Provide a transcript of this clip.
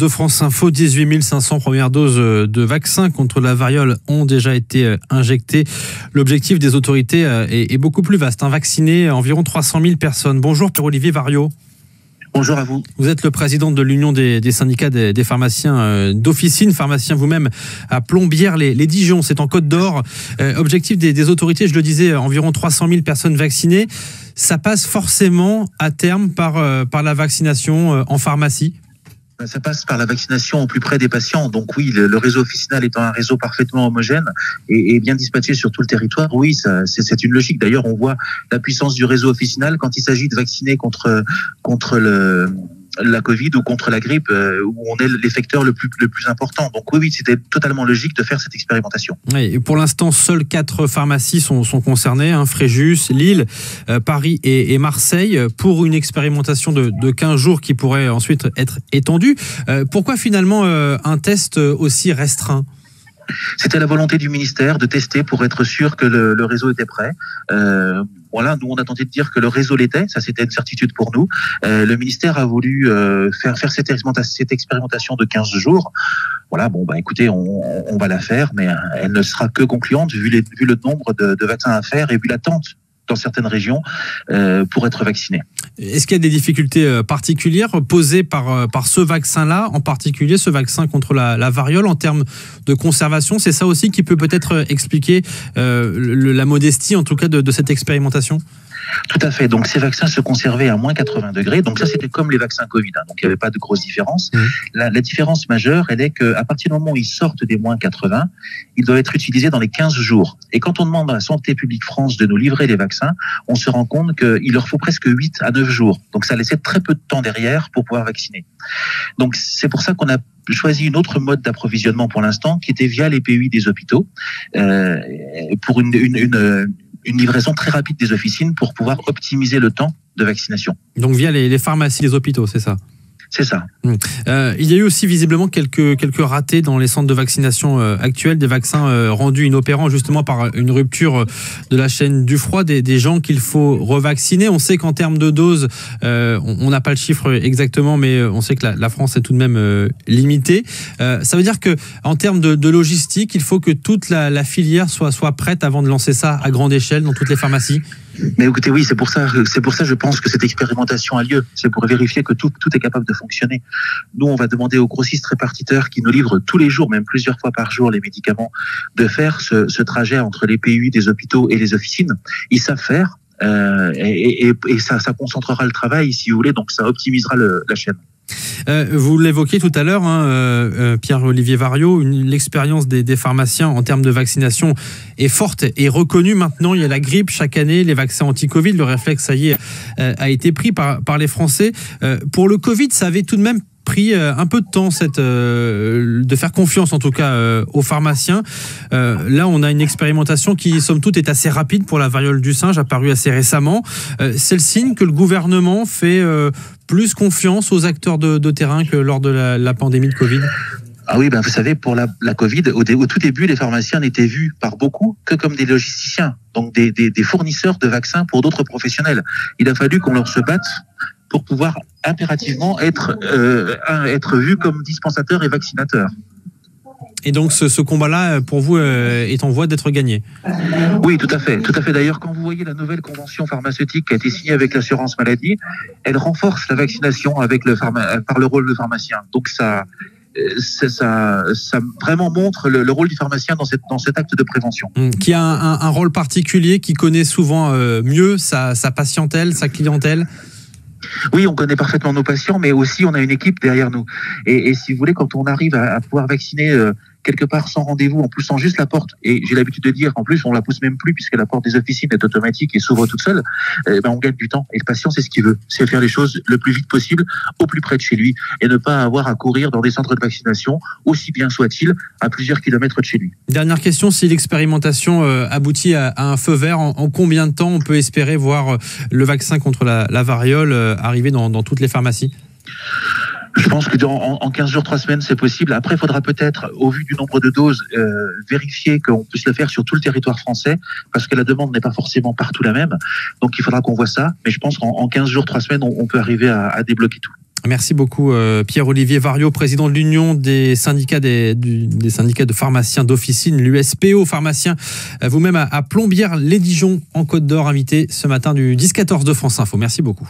de France Info. 18 500 premières doses euh, de vaccins contre la variole ont déjà été euh, injectées. L'objectif des autorités euh, est, beaucoup plus vaste. Hein. Vacciner environ 300 000 personnes. Bonjour Pierre-Olivier Vario. Bonjour à vous. Vous êtes le président de l'Union des, syndicats des, pharmaciens d'officine, pharmacien vous-même à Plombières-les-Dijon, c'est en Côte d'Or. objectif des, des, autorités, je le disais, environ 300 000 personnes vaccinées. Ça passe forcément à terme par, par la vaccination en pharmacie? Ça passe par la vaccination au plus près des patients. Donc oui, le, réseau officinal étant un réseau parfaitement homogène et, bien dispatché sur tout le territoire, oui, c'est une logique. D'ailleurs, on voit la puissance du réseau officinal quand il s'agit de vacciner contre contre le la Covid ou contre la grippe, euh, où on est l'effecteur le plus, le plus important. Donc oui, c'était totalement logique de faire cette expérimentation. et pour l'instant, seules quatre pharmacies sont, sont concernées, hein, Fréjus, Lille, euh, Paris et, Marseille, pour une expérimentation de, de 15 jours qui pourrait ensuite être étendue. Euh, pourquoi finalement un test aussi restreint? C'était la volonté du ministère de tester pour être sûr que le, le réseau était prêt. Euh, voilà, nous on a tenté de dire que le réseau l'était, ça c'était une certitude pour nous. Euh, le ministère a voulu euh, faire cette expérimentation, de 15 jours. Voilà, bon bah écoutez, on, va la faire, mais elle ne sera que concluante vu, les, vu le nombre de vaccins à faire et vu l'attente dans certaines régions euh, pour être vaccinés. Est-ce qu'il y a des difficultés euh, particulières posées par, euh, par ce vaccin-là, en particulier ce vaccin contre la, variole en termes de conservation? C'est ça aussi qui peut peut-être expliquer la modestie, en tout cas, de cette expérimentation? Tout à fait. Donc ces vaccins se conservaient à moins 80 degrés. Donc ça, c'était comme les vaccins Covid. Hein. Donc il n'y avait pas de grosse différence. Mmh. La, la, différence majeure, elle est qu'à partir du moment où ils sortent des moins 80, ils doivent être utilisés dans les 15 jours. Et quand on demande à la Santé publique France de nous livrer les vaccins, on se rend compte qu'il leur faut presque 8 à 9 jours. Donc ça laissait très peu de temps derrière pour pouvoir vacciner. Donc c'est pour ça qu'on a choisi une autre mode d'approvisionnement pour l'instant, qui était via les PUI des hôpitaux, euh, pour une, livraison très rapide des officines pour pouvoir optimiser le temps de vaccination. Donc via les, pharmacies, les hôpitaux, c'est ça? C'est ça. Hum. Euh, il y a eu aussi visiblement quelques, quelques ratés dans les centres de vaccination euh, actuels, des vaccins euh, rendus inopérants justement par une rupture de la chaîne du froid, des, des gens qu'il faut revacciner. On sait qu'en termes de doses, on n'a pas le chiffre exactement, mais on sait que la, France est tout de même limitée. ça veut dire que en termes de, logistique, il faut que toute la, la, filière soit, soit prête avant de lancer ça à grande échelle dans toutes les pharmacies? Mais écoutez, oui, c'est pour ça, c'est pour ça, je pense que cette expérimentation a lieu. C'est pour vérifier que tout, tout est capable de fonctionner. Nous, on va demander aux grossistes répartiteurs qui nous livrent tous les jours, même plusieurs fois par jour, les médicaments, de faire ce, ce trajet entre les PU des hôpitaux et les officines. Ils savent faire. Euh, et, et, et ça, ça, concentrera le travail, si vous voulez, donc ça optimisera le, la chaîne. Euh, vous l'évoquiez tout à l'heure, hein, euh, euh, Pierre-Olivier Vario, l'expérience des, pharmaciens en termes de vaccination est forte et reconnue. Maintenant, il y a la grippe chaque année, les vaccins anti-Covid, le réflexe, ça y est, a été pris par, par les Français. pour le Covid, ça avait tout de même pris un peu de temps cette, de faire confiance en tout cas aux pharmaciens. là, on a une expérimentation qui, somme toute, est assez rapide pour la variole du singe, apparue assez récemment. C'est le signe que le gouvernement fait plus confiance aux acteurs de, terrain que lors de la, pandémie de Covid ah oui, ben vous savez, pour la, Covid, au, tout début, les pharmaciens n'étaient vus par beaucoup que comme des logisticiens, donc des, fournisseurs de vaccins pour d'autres professionnels. Il a fallu qu'on leur se batte pour pouvoir impérativement être, euh, être vus comme dispensateurs et vaccinateurs. Et donc ce, combat-là, pour vous, euh, est en voie d'être gagné Oui, tout à fait. Tout à fait. D'ailleurs, quand vous voyez la nouvelle convention pharmaceutique qui a été signée avec l'assurance maladie, elle renforce la vaccination avec le par le rôle de pharmacien. Donc ça, euh, ça, ça vraiment montre le, rôle du pharmacien dans, cette, dans cet acte de prévention. Mmh. Qui a un, rôle particulier, qui connaît souvent euh, mieux sa, sa patientèle, sa clientèle oui, on connaît parfaitement nos patients, mais aussi on a une équipe derrière nous. Et, si vous voulez, quand on arrive à, à pouvoir vacciner euh, quelque part sans rendez-vous, en poussant juste la porte, et j'ai l'habitude de dire qu'en plus on la pousse même plus puisque la porte des officines est automatique et s'ouvre toute seule, eh ben on gagne du temps. Et le patient, c'est ce qu'il veut, c'est faire les choses le plus vite possible, au plus près de chez lui, et ne pas avoir à courir dans des centres de vaccination, aussi bien soit-il, à plusieurs kilomètres de chez lui. Dernière question, si l'expérimentation euh, aboutit à, un feu vert, en, combien de temps on peut espérer voir euh, le vaccin contre la, variole euh, arriver dans, dans toutes les pharmacies? Je pense que dans, en, 15 jours, 3 semaines, c'est possible. Après, il faudra peut-être, au vu du nombre de doses, euh, vérifier qu'on puisse le faire sur tout le territoire français, parce que la demande n'est pas forcément partout la même. Donc, il faudra qu'on voit ça. Mais je pense qu'en 15 jours, 3 semaines, on, peut arriver à, débloquer tout. Merci beaucoup Pierre-Olivier Vario, président de l'Union des syndicats des, syndicats de pharmaciens d'officine, l'USPO pharmacien, vous-même à, à Plombières les Dijon en Côte d'Or, invité ce matin du 10-14 de France Info. Merci beaucoup.